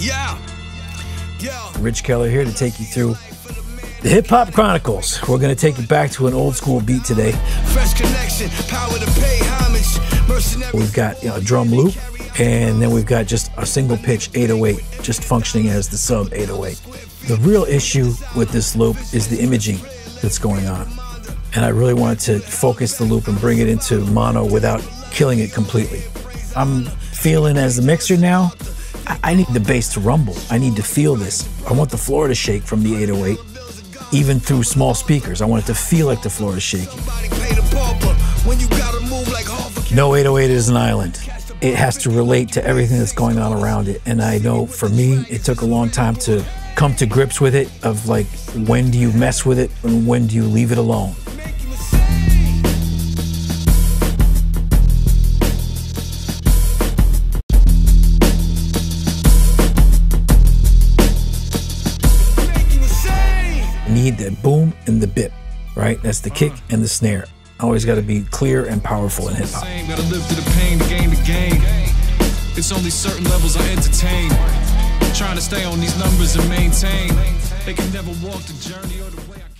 Yeah. Yeah. Rich Keller here to take you through the Hip Hop Chronicles. We're going to take you back to an old school beat today. Fresh connection, power to pay homage. Mercenary. We've got you know, a drum loop, and then we've got just a single pitch 808, just functioning as the sub 808. The real issue with this loop is the imaging that's going on. And I really wanted to focus the loop and bring it into mono without killing it completely. I'm feeling as the mixer now, I, need the bass to rumble. I need to feel this. I want the floor to shake from the 808, even through small speakers. I want it to feel like the floor is shaking. No 808 is an island. It has to relate to everything that's going on around it. And I know for me, it took a long time to come to grips with it of like, when do you mess with it and when do you leave it alone? Need the boom and the bip, right? That's the kick and the snare. Always got to be clear and powerful in hip hop. Gotta live through the pain to gain the gain. It's only certain levels I entertain. Trying to stay on these numbers and maintain. They can never walk the journey or the way I